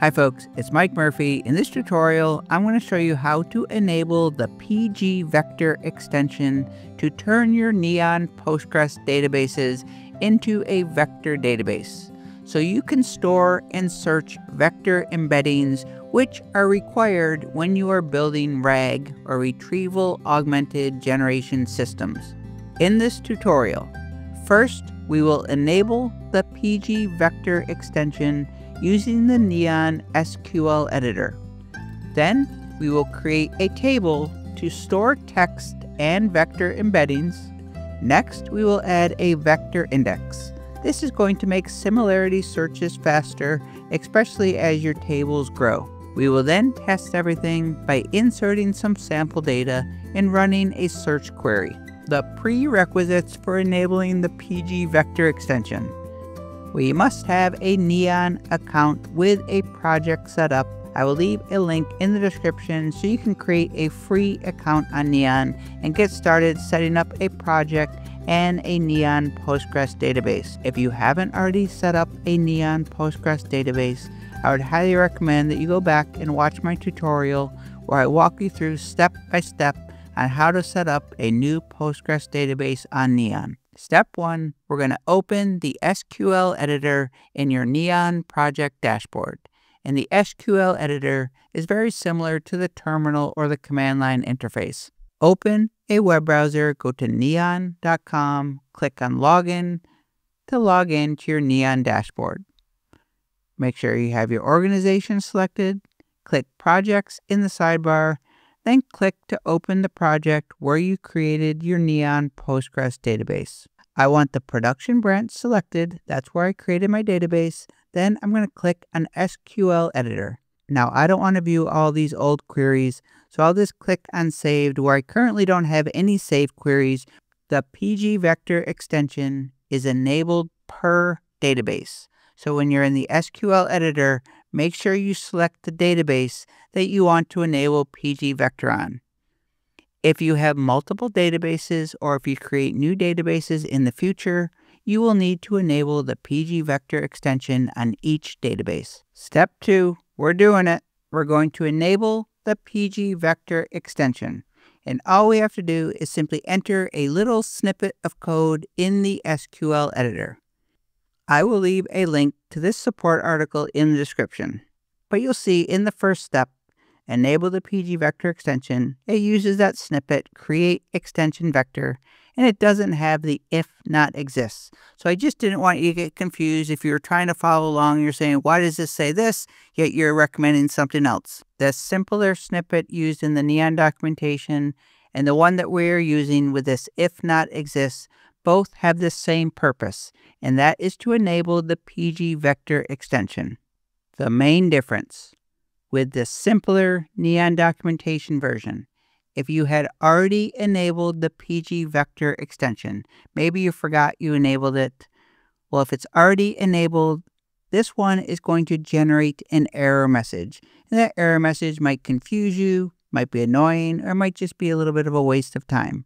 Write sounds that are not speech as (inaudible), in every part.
Hi folks, it's Mike Murphy. In this tutorial, I'm going to show you how to enable the PG Vector extension to turn your Neon Postgres databases into a vector database. So you can store and search vector embeddings which are required when you are building RAG or Retrieval Augmented Generation systems. In this tutorial, first we will enable the PG Vector extension using the Neon SQL editor. Then we will create a table to store text and vector embeddings. Next, we will add a vector index. This is going to make similarity searches faster, especially as your tables grow. We will then test everything by inserting some sample data and running a search query. The prerequisites for enabling the PG vector extension we must have a Neon account with a project set up. I will leave a link in the description so you can create a free account on Neon and get started setting up a project and a Neon Postgres database. If you haven't already set up a Neon Postgres database, I would highly recommend that you go back and watch my tutorial where I walk you through step by step on how to set up a new Postgres database on Neon. Step one, we're going to open the SQL editor in your Neon project dashboard. And the SQL editor is very similar to the terminal or the command line interface. Open a web browser, go to neon.com, click on login to log in to your Neon dashboard. Make sure you have your organization selected, click projects in the sidebar, then click to open the project where you created your Neon Postgres database. I want the production branch selected. That's where I created my database. Then I'm going to click on SQL Editor. Now, I don't want to view all these old queries, so I'll just click on Saved where I currently don't have any saved queries. The PG Vector extension is enabled per database. So when you're in the SQL editor, make sure you select the database that you want to enable PG Vector on. If you have multiple databases or if you create new databases in the future, you will need to enable the PG Vector extension on each database. Step 2, we're doing it. We're going to enable the PG Vector extension. And all we have to do is simply enter a little snippet of code in the SQL editor. I will leave a link to this support article in the description. But you'll see in the first step, enable the PG vector extension, it uses that snippet, create extension vector, and it doesn't have the if not exists. So I just didn't want you to get confused. If you're trying to follow along, you're saying, why does this say this? Yet you're recommending something else. The simpler snippet used in the Neon documentation and the one that we're using with this if not exists both have the same purpose, and that is to enable the PG vector extension. The main difference with the simpler Neon documentation version, if you had already enabled the PG vector extension, maybe you forgot you enabled it. Well, if it's already enabled, this one is going to generate an error message. And that error message might confuse you, might be annoying, or might just be a little bit of a waste of time.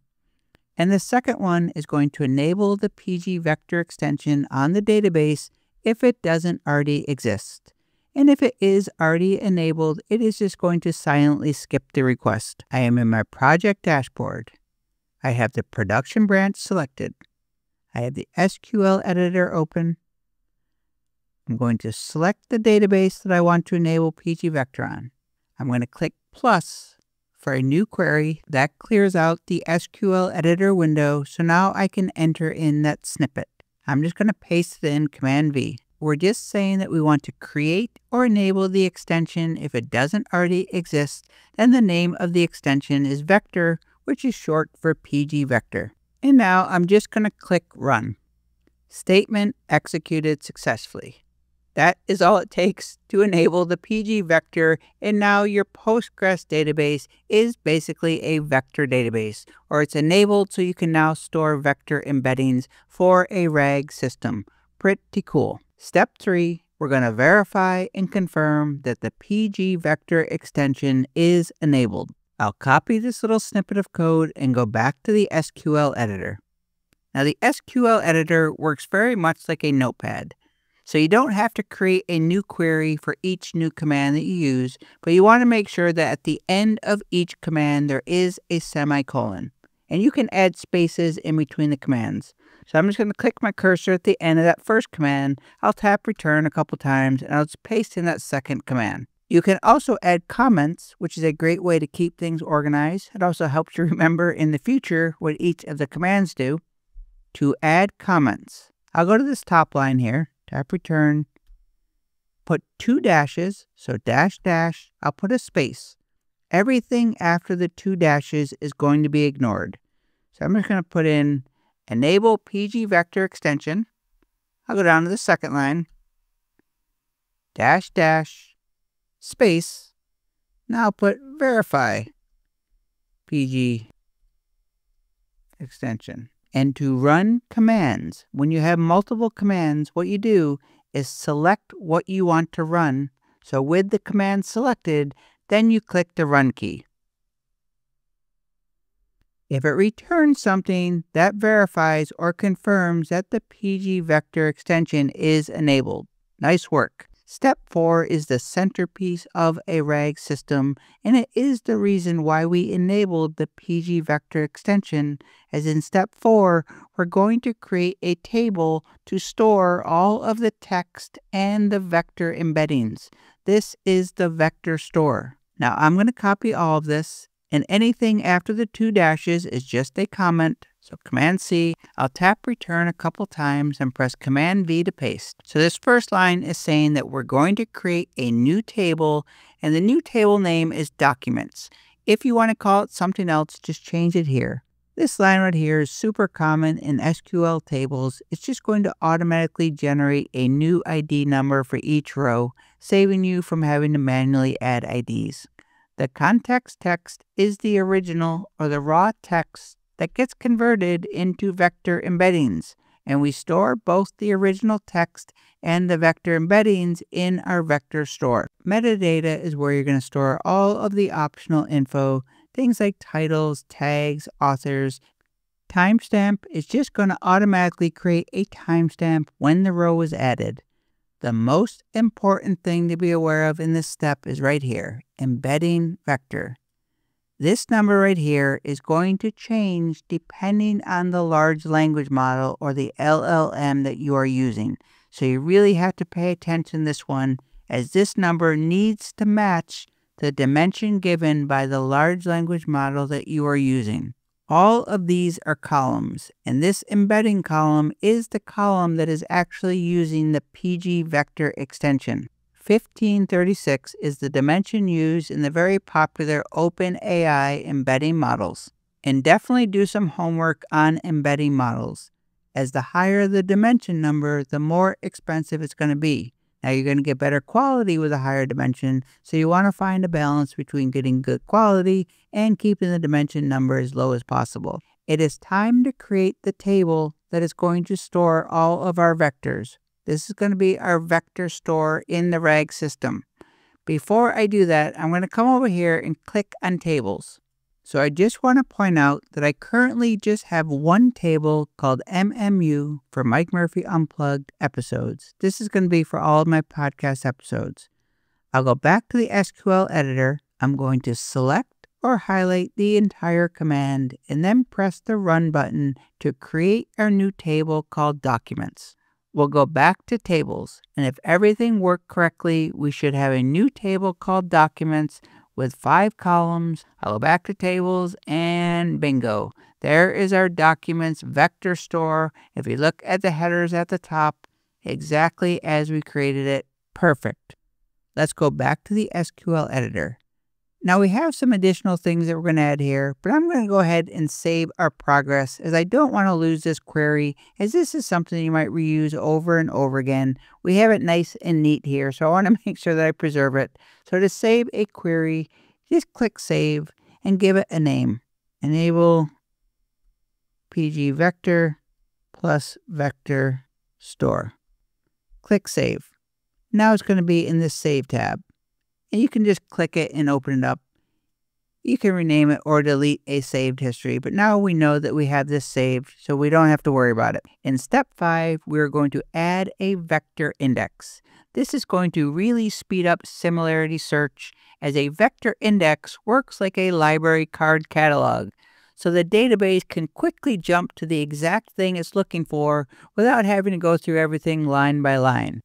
And the second one is going to enable the PG vector extension on the database if it doesn't already exist. And if it is already enabled, it is just going to silently skip the request. I am in my project dashboard. I have the production branch selected. I have the SQL editor open. I'm going to select the database that I want to enable PG Vector on. I'm going to click plus for a new query that clears out the SQL editor window. So now I can enter in that snippet. I'm just going to paste it in Command V. We're just saying that we want to create or enable the extension if it doesn't already exist. Then the name of the extension is vector, which is short for PG vector. And now I'm just going to click run. Statement executed successfully. That is all it takes to enable the PG vector, and now your Postgres database is basically a vector database, or it's enabled so you can now store vector embeddings for a RAG system. Pretty cool. Step 3, we're going to verify and confirm that the PG vector extension is enabled. I'll copy this little snippet of code and go back to the SQL editor. Now the SQL editor works very much like a notepad. So you don't have to create a new query for each new command that you use, but you want to make sure that at the end of each command there is a semicolon. And you can add spaces in between the commands. So I'm just going to click my cursor at the end of that first command. I'll tap return a couple times and I'll just paste in that second command. You can also add comments, which is a great way to keep things organized. It also helps you (laughs) remember in the future what each of the commands do. To add comments, I'll go to this top line here, tap return, put two dashes, so dash dash, I'll put a space. Everything after the two dashes is going to be ignored. So I'm just going to put in enable PG vector extension. I'll go down to the second line, dash dash, space. Now I'll put verify PG extension. And to run commands, when you have multiple commands, what you do is select what you want to run. So with the command selected, then you click the run key. If it returns something, that verifies or confirms that the PG vector extension is enabled. Nice work. Step 4 is the centerpiece of a RAG system, and it is the reason why we enabled the PG vector extension, as in step 4, we're going to create a table to store all of the text and the vector embeddings. This is the vector store. Now I'm going to copy all of this, and anything after the two dashes is just a comment so Command C, I'll tap return a couple times and press Command V to paste. So this first line is saying that we're going to create a new table and the new table name is documents. If you want to call it something else, just change it here. This line right here is super common in SQL tables. It's just going to automatically generate a new ID number for each row, saving you from having to manually add IDs. The context text is the original or the raw text that gets converted into vector embeddings, and we store both the original text and the vector embeddings in our vector store. Metadata is where you're going to store all of the optional info, things like titles, tags, authors. Timestamp is just going to automatically create a timestamp when the row is added. The most important thing to be aware of in this step is right here, embedding vector. This number right here is going to change depending on the large language model or the LLM that you are using. So you really have to pay attention this one as this number needs to match the dimension given by the large language model that you are using. All of these are columns, and this embedding column is the column that is actually using the PG vector extension. 1536 is the dimension used in the very popular OpenAI embedding models. And definitely do some homework on embedding models. As the higher the dimension number, the more expensive it's going to be. Now you're going to get better quality with a higher dimension, so you want to find a balance between getting good quality and keeping the dimension number as low as possible. It is time to create the table that is going to store all of our vectors. This is going to be our vector store in the RAG system. Before I do that, I'm going to come over here and click on tables. So I just want to point out that I currently just have one table called MMU for Mike Murphy Unplugged episodes. This is going to be for all of my podcast episodes. I'll go back to the SQL editor. I'm going to select or highlight the entire command and then press the run button to create our new table called documents. We'll go back to tables, and if everything worked correctly, we should have a new table called documents with five columns. I'll go back to tables, and bingo. There is our documents vector store. If you look at the headers at the top, exactly as we created it, perfect. Let's go back to the SQL editor. Now we have some additional things that we're going to add here, but I'm going to go ahead and save our progress as I don't want to lose this query as this is something you might reuse over and over again. We have it nice and neat here, so I want to (laughs) make sure that I preserve it. So to save a query, just click Save and give it a name. Enable PG Vector plus Vector Store. Click Save. Now it's going to be in this Save tab and you can just click it and open it up. You can rename it or delete a saved history, but now we know that we have this saved, so we don't have to worry about it. In step five, we're going to add a vector index. This is going to really speed up similarity search as a vector index works like a library card catalog. So the database can quickly jump to the exact thing it's looking for without having to go through everything line by line.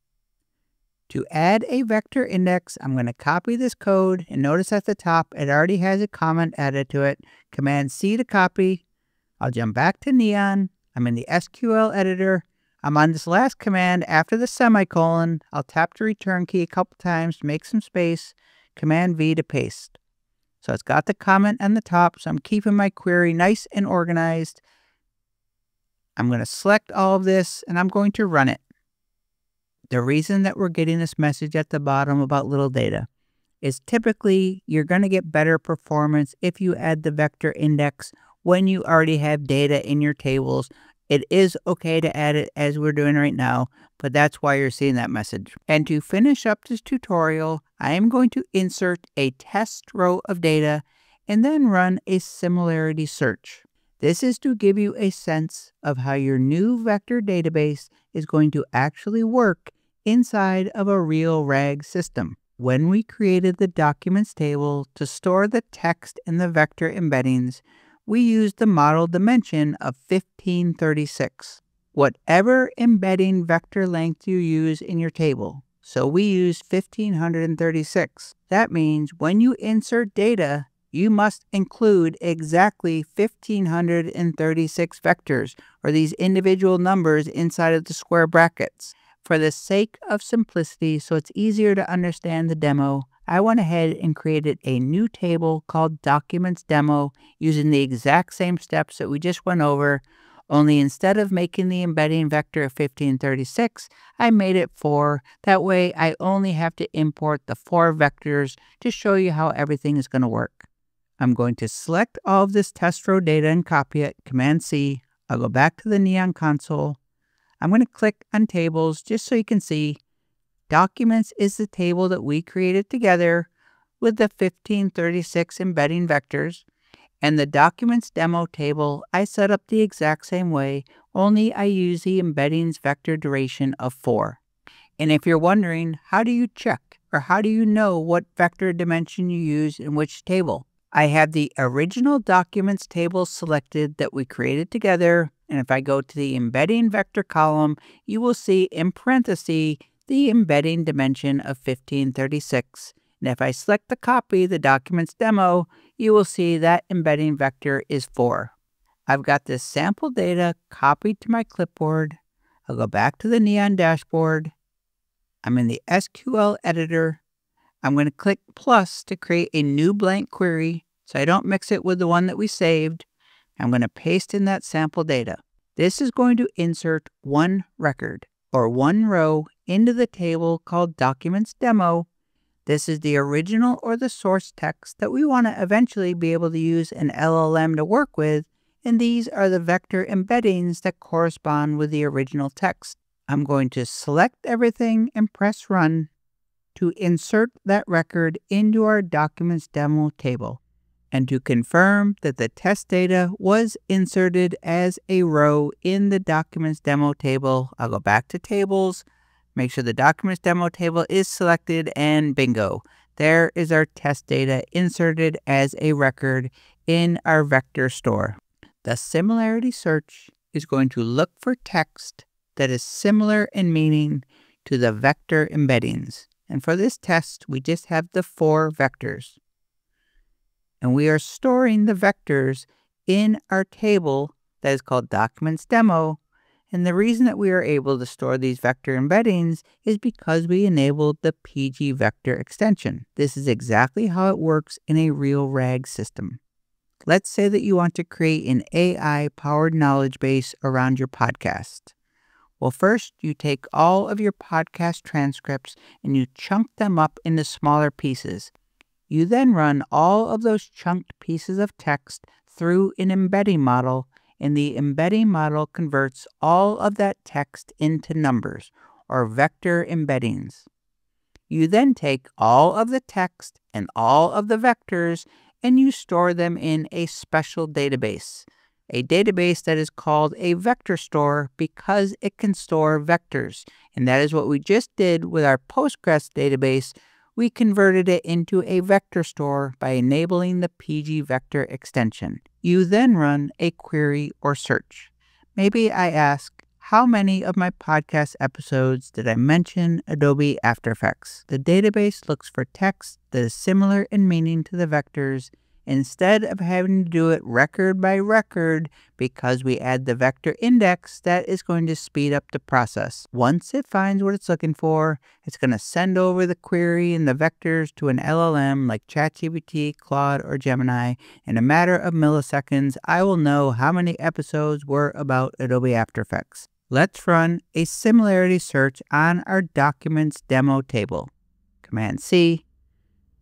To add a vector index, I'm going to copy this code and notice at the top it already has a comment added to it. Command C to copy. I'll jump back to Neon. I'm in the SQL editor. I'm on this last command after the semicolon. I'll tap the return key a couple times to make some space. Command V to paste. So it's got the comment on the top, so I'm keeping my query nice and organized. I'm going to select all of this and I'm going to run it. The reason that we're getting this message at the bottom about little data is typically you're going to get better performance if you add the vector index when you already have data in your tables. It is okay to add it as we're doing right now, but that's why you're seeing that message. And to finish up this tutorial, I am going to insert a test row of data and then run a similarity search. This is to give you a sense of how your new vector database is going to actually work inside of a real RAG system. When we created the documents table to store the text and the vector embeddings, we used the model dimension of 1536. Whatever embedding vector length you use in your table, so we use 1536. That means when you insert data, you must include exactly 1536 vectors, or these individual numbers inside of the square brackets. For the sake of simplicity, so it's easier to understand the demo, I went ahead and created a new table called Documents Demo using the exact same steps that we just went over, only instead of making the embedding vector of 1536, I made it 4. That way I only have to import the 4 vectors to show you how everything is going to work. I'm going to select all of this test row data and copy it, Command C. I'll go back to the Neon console, I'm going to click on tables just so you can see documents is the table that we created together with the 1536 embedding vectors. And the documents demo table, I set up the exact same way, only I use the embeddings vector duration of 4. And if you're wondering, how do you check or how do you know what vector dimension you use in which table? I have the original documents table selected that we created together and if I go to the embedding vector column, you will see in parentheses the embedding dimension of 1536. And if I select the copy, the documents demo, you will see that embedding vector is 4. I've got this sample data copied to my clipboard. I'll go back to the Neon dashboard. I'm in the SQL editor. I'm going to click plus to create a new blank query so I don't mix it with the one that we saved. I'm going to paste in that sample data. This is going to insert one record or one row into the table called Documents Demo. This is the original or the source text that we want to eventually be able to use an LLM to work with, and these are the vector embeddings that correspond with the original text. I'm going to select everything and press Run to insert that record into our Documents Demo table and to confirm that the test data was inserted as a row in the documents demo table, I'll go back to tables, make sure the documents demo table is selected, and bingo. There is our test data inserted as a record in our vector store. The similarity search is going to look for text that is similar in meaning to the vector embeddings. And for this test, we just have the four vectors and we are storing the vectors in our table that is called Documents Demo. And the reason that we are able to store these vector embeddings is because we enabled the PG vector extension. This is exactly how it works in a real RAG system. Let's say that you want to create an AI powered knowledge base around your podcast. Well, first, you take all of your podcast transcripts and you chunk them up into smaller pieces. You then run all of those chunked pieces of text through an embedding model, and the embedding model converts all of that text into numbers, or vector embeddings. You then take all of the text and all of the vectors and you store them in a special database. A database that is called a vector store because it can store vectors. And that is what we just did with our Postgres database. We converted it into a vector store by enabling the PG vector extension. You then run a query or search. Maybe I ask, how many of my podcast episodes did I mention Adobe After Effects? The database looks for text that is similar in meaning to the vectors instead of having to do it record by record because we add the vector index that is going to speed up the process. Once it finds what it's looking for, it's going to send over the query and the vectors to an LLM like ChatGPT, Claude, or Gemini. In a matter of milliseconds, I will know how many episodes were about Adobe After Effects. Let's run a similarity search on our documents demo table. Command C,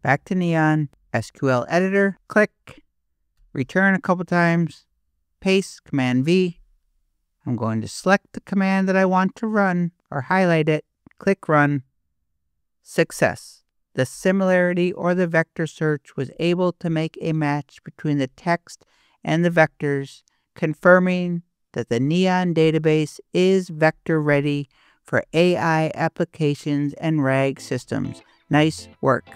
back to Neon, SQL editor, click, return a couple times, paste, Command V. I'm going to select the command that I want to run or highlight it, click run. Success. The similarity or the vector search was able to make a match between the text and the vectors, confirming that the Neon database is vector ready for AI applications and RAG systems. Nice work.